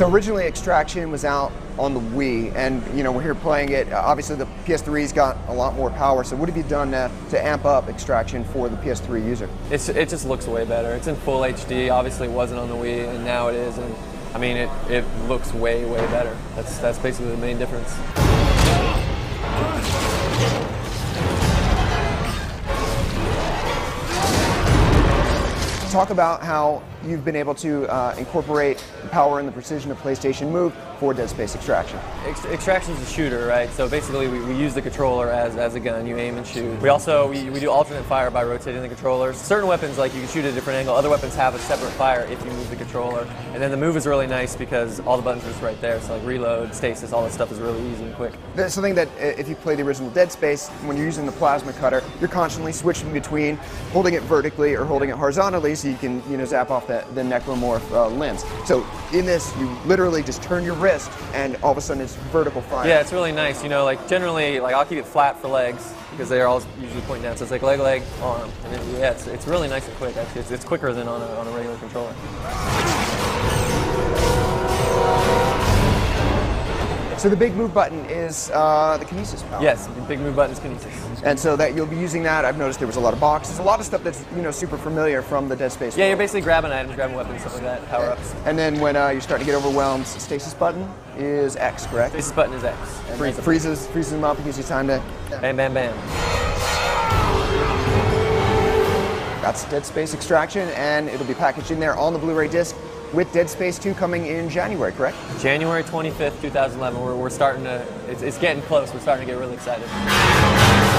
So originally, Extraction was out on the Wii, and you know we're here playing it. Uh, Obviously, the PS3's got a lot more power. So what have you done uh, to amp up Extraction for the PS3 user? It's, it just looks way better. It's in full HD. Obviously, it wasn't on the Wii, and now it is. And I mean, it, it looks way, way better. That's that's basically the main difference. Talk about how you've been able to uh, incorporate the power and the precision of PlayStation Move for Dead Space Extraction. Extraction is a shooter, right? So basically, we, we use the controller as, as a gun. You aim and shoot. We also we, we do alternate fire by rotating the controllers. Certain weapons, like you can shoot at a different angle. Other weapons have a separate fire if you move the controller. And then the move is really nice because all the buttons are just right there. So like reload, stasis, all that stuff is really easy and quick. That's something that if you play the original Dead Space, when you're using the plasma cutter, you're constantly switching between holding it vertically or holding it horizontally so you can you know zap off the, the necromorph uh, limbs. So in this, you literally just turn your wrist and all of a sudden it's vertical fire. Yeah, it's really nice. You know, like generally, like I'll keep it flat for legs because they're all usually pointing down. So it's like leg, leg, arm, and then, yeah, it's, it's really nice and quick. Actually, it's, it's quicker than on a, on a regular controller. So the big move button is uh, the kinesis power. Yes, the big move button is kinesis. And so that you'll be using that. I've noticed there was a lot of boxes, a lot of stuff that's you know super familiar from the Dead Space. Yeah, you're basically grabbing items, grabbing weapons, stuff like that, power ups. And then when uh, you're starting to get overwhelmed, stasis button is X, correct? This button is X. And Freeze them. freezes freezes them up and gives you time to. Bam, bam, bam. That's Dead Space Extraction, and it'll be packaged in there on the Blu-ray disc with Dead Space 2 coming in January, correct? January 25th, 2011. We're, we're starting to, it's, it's getting close. We're starting to get really excited.